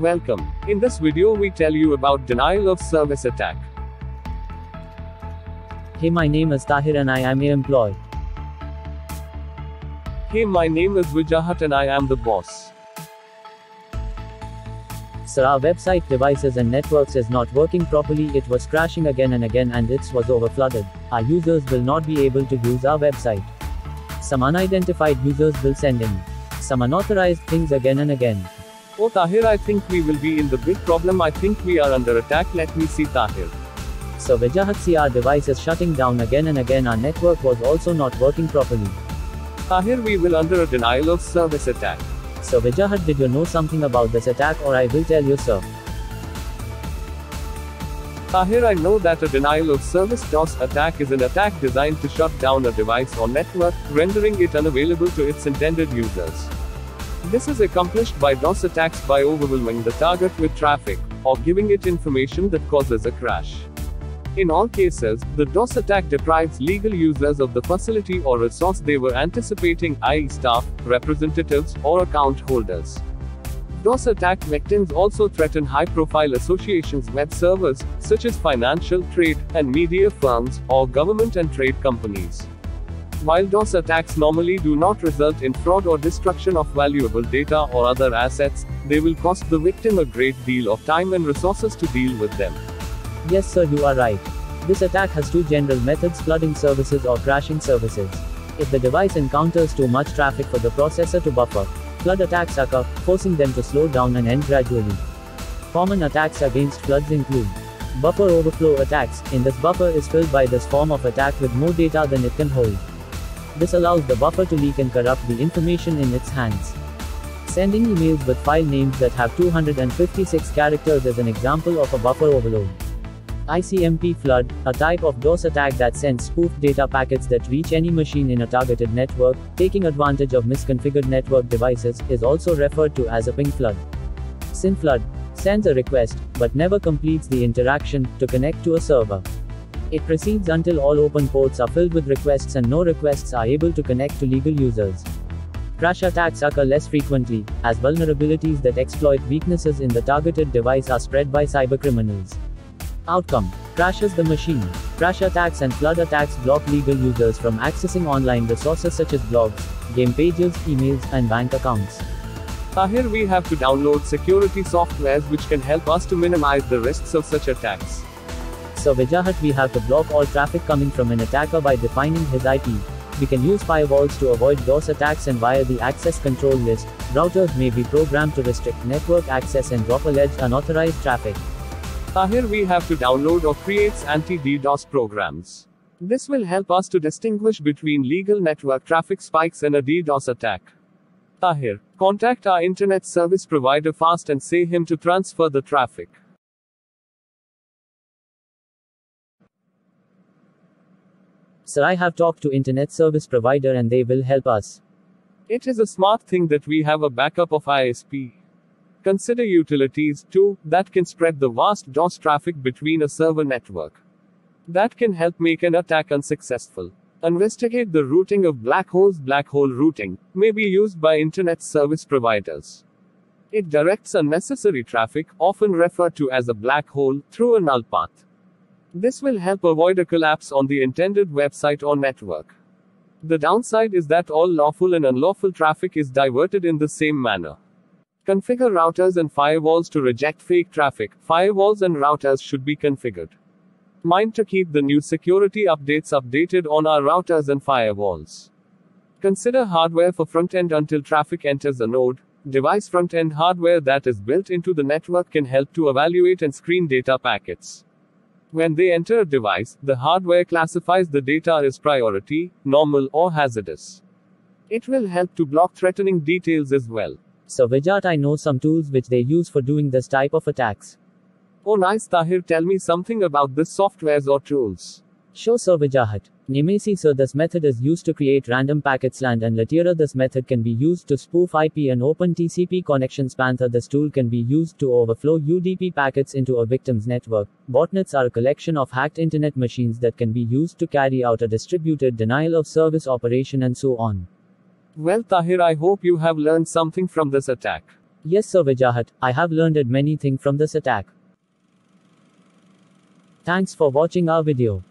Welcome. In this video we tell you about denial of service attack. Hey, my name is Tahir and I am a employee. Hey, my name is Vijahat and I am the boss. Sir, our website devices and networks is not working properly. It was crashing again and again and it was overflooded. Our users will not be able to use our website. Some unidentified users will send in some unauthorized things again and again. Oh Tahir, I think we will be in the big problem. I think we are under attack. Let me see Tahir. So Vijahat see our device is shutting down again and again. Our network was also not working properly. Tahir, we will under a denial of service attack. So Vijahat, did you know something about this attack or I will tell you sir? Tahir, I know that a denial of service DOS attack is an attack designed to shut down a device or network, rendering it unavailable to its intended users. This is accomplished by DOS attacks by overwhelming the target with traffic, or giving it information that causes a crash. In all cases, the DOS attack deprives legal users of the facility or resource they were anticipating, i.e., staff, representatives, or account holders. DOS attack victims also threaten high profile associations web servers, such as financial, trade, and media firms, or government and trade companies. While DOS attacks normally do not result in fraud or destruction of valuable data or other assets, they will cost the victim a great deal of time and resources to deal with them. Yes, sir, you are right. This attack has two general methods flooding services or crashing services. If the device encounters too much traffic for the processor to buffer, flood attacks occur, forcing them to slow down and end gradually. Common attacks against floods include buffer overflow attacks. In this buffer is filled by this form of attack with more data than it can hold. This allows the buffer to leak and corrupt the information in its hands. Sending emails with file names that have 256 characters is an example of a buffer overload. ICMP flood, a type of DOS attack that sends spoofed data packets that reach any machine in a targeted network, taking advantage of misconfigured network devices, is also referred to as a ping flood. SYN flood sends a request, but never completes the interaction, to connect to a server. It proceeds until all open ports are filled with requests and no requests are able to connect to legal users. Crash attacks occur less frequently, as vulnerabilities that exploit weaknesses in the targeted device are spread by cybercriminals. Outcome crashes the machine. Crash attacks and flood attacks block legal users from accessing online resources such as blogs, game pages, emails, and bank accounts. Here we have to download security softwares which can help us to minimize the risks of such attacks. So Vijahat we have to block all traffic coming from an attacker by defining his IP. We can use firewalls to avoid DOS attacks and via the access control list, routers may be programmed to restrict network access and drop alleged unauthorized traffic. Tahir, we have to download or create anti-DDoS programs. This will help us to distinguish between legal network traffic spikes and a DDoS attack. Tahir, contact our internet service provider fast and say him to transfer the traffic. Sir, I have talked to internet service provider and they will help us. It is a smart thing that we have a backup of ISP. Consider utilities, too, that can spread the vast DOS traffic between a server network. That can help make an attack unsuccessful. Investigate the routing of black holes. Black hole routing may be used by internet service providers. It directs unnecessary traffic, often referred to as a black hole, through a null path. This will help avoid a collapse on the intended website or network. The downside is that all lawful and unlawful traffic is diverted in the same manner. Configure routers and firewalls to reject fake traffic. Firewalls and routers should be configured. Mind to keep the new security updates updated on our routers and firewalls. Consider hardware for front end until traffic enters a node. Device front end hardware that is built into the network can help to evaluate and screen data packets. When they enter a device, the hardware classifies the data as priority, normal, or hazardous. It will help to block threatening details as well. So Vijat I know some tools which they use for doing this type of attacks. Oh nice Tahir tell me something about this softwares or tools. Sure Sir Vijahat. Nemesy Sir this method is used to create random packets land and LaTierra this method can be used to spoof IP and open TCP connections Panther this tool can be used to overflow UDP packets into a victim's network. Botnets are a collection of hacked internet machines that can be used to carry out a distributed denial of service operation and so on. Well, Tahir, I hope you have learned something from this attack. Yes sir Vijahat, I have learned many things from this attack. Thanks for watching our video.